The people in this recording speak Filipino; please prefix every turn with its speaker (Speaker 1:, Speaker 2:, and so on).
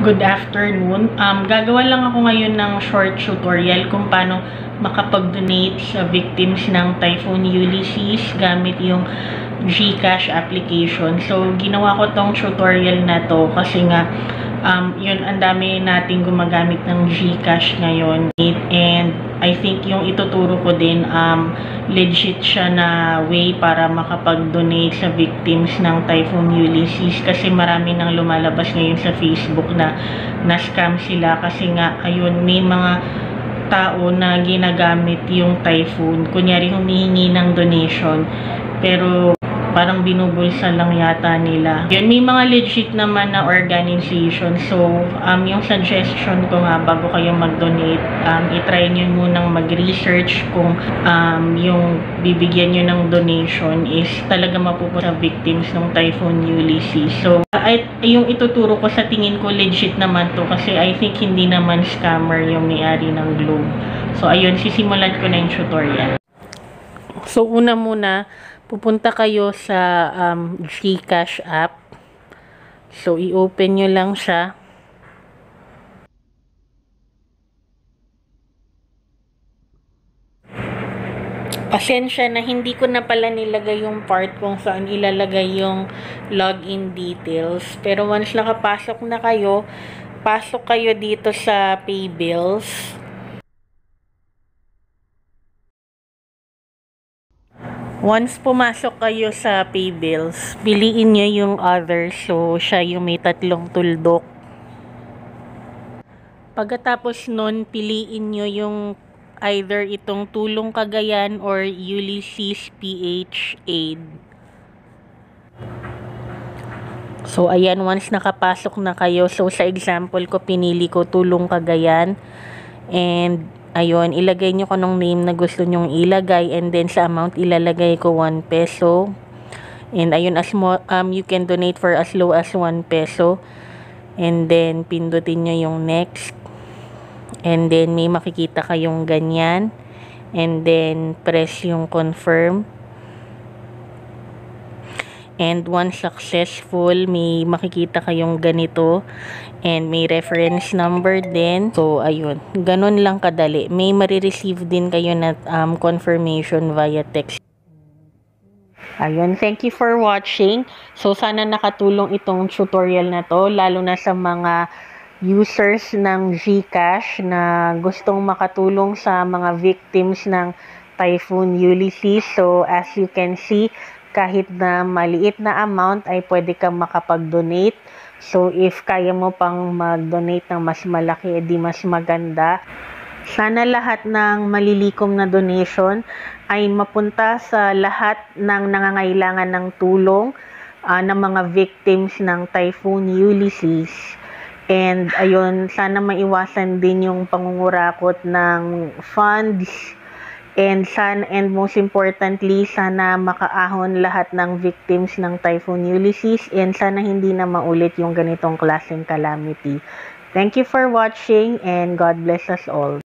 Speaker 1: Good afternoon. Um, gagawa lang ako ngayon ng short tutorial kung paano makapag-donate sa victims ng Typhoon Ulysses gamit yung GCash application. So, ginawa ko tong tutorial na to kasi nga um, yun, ang dami nating gumagamit ng GCash ngayon. And I think yung ituturo ko din, um, legit siya na way para makapag-donate sa victims ng Typhoon Ulysses kasi marami nang lumalabas ngayon sa Facebook na na-scam sila kasi nga, ayun, may mga tao na ginagamit yung typhoon. Kunyari, humihingi ng donation. Pero, parang binubulsa lang yata nila. Yun, may mga legit naman na organization. So, um, yung suggestion ko nga bago kayo mag-donate, um, itry nyo munang mag-research kung um, yung bibigyan nyo ng donation is talaga mapupunta sa victims ng Typhoon Ulysses. So, ay, yung ituturo ko sa tingin ko legit naman to kasi I think hindi naman scammer yung may-ari ng Globe. So, ayun, sisimulan ko na yung tutorial. So, una muna, pupunta kayo sa um, Gcash app. So, i-open nyo lang siya. Pasensya na hindi ko na pala nilagay yung part kung saan ilalagay yung login details. Pero once nakapasok na kayo, pasok kayo dito sa pay bills. Once pumasok kayo sa pay bills, piliin nyo yung other. So, siya yung may tatlong tuldok. Pagkatapos nun, piliin nyo yung either itong Tulong Cagayan or Ulysses PH Aid. So, ayan, once nakapasok na kayo, so sa example ko, pinili ko Tulong Cagayan. And, ayun, ilagay nyo kung name na gusto nyong ilagay. And then, sa amount, ilalagay ko 1 peso. And, ayun, as mo, um, you can donate for as low as 1 peso. And then, pindutin nyo yung next. And then, may makikita kayong ganyan. And then, press yung confirm. And once successful, may makikita kayong ganito. And may reference number din. So, ayun. Ganun lang kadali. May marireceive din kayo na um, confirmation via text. Ayun, thank you for watching. So, sana nakatulong itong tutorial na to, lalo na sa mga users ng GCash na gustong makatulong sa mga victims ng Typhoon Ulysses. So, as you can see, kahit na maliit na amount ay pwede kang makapag-donate. So, if kaya mo pang mag-donate ng mas malaki, edi mas maganda. Sana lahat ng malilikom na donation ay mapunta sa lahat ng nangangailangan ng tulong uh, ng mga victims ng Typhoon Ulysses. And ayun, sana maiwasan din yung pangungurakot ng funds And sana, and most importantly, sana makaahon lahat ng victims ng Typhoon Ulysses and sana hindi na maulit yung ganitong klaseng calamity. Thank you for watching and God bless us all.